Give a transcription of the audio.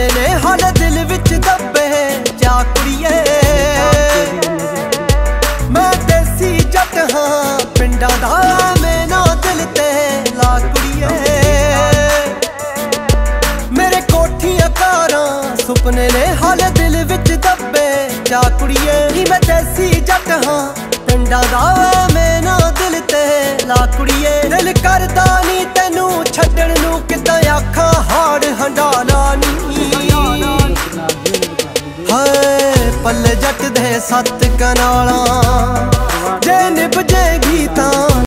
ਕਾਰਾਂ ਨੇ ਹਾਲੇ ਦਿਲ ਵਿੱਚ ਦੱਬੇ ਜਾ ਕੁੜੀਏ। ਮੈਂ ਦੇਸੀ ਜੱਟ ਹਾਂ, ਪਿੰਡਾਂ ਦਾ ਮੈਨਾ ਦਿਲ ਤੇ ਲਾ ਕੁੜੀਏ। ਮੇਰੇ ਕੋਠੀਆਂ ਕਾਰਾਂ ਸੁਪਨੇ ਨੇ ਹਾਲੇ ਦਿਲ ਵਿੱਚ ਦੱਬੇ ਜਾ ਕੁੜੀਏ। ਨੀ ਮੈਂ ਦੇਸੀ ਜੱਟ ਹਾਂ, ਪਿੰਡਾਂ ਦਾ ਮੈਨਾ ਦਿਲ ਤੇ ਲਾ ਕੁੜੀਏ। ਦਿਲ ਕਰਦਾ ਨਹੀਂ ਪੱਲੇ ਜੱਟ ਦੇ ਸੱਤ ਕਨਾਲਾਂ। ਜੇ ਨਿਭ ਜੇਗੀ ਤਾਂ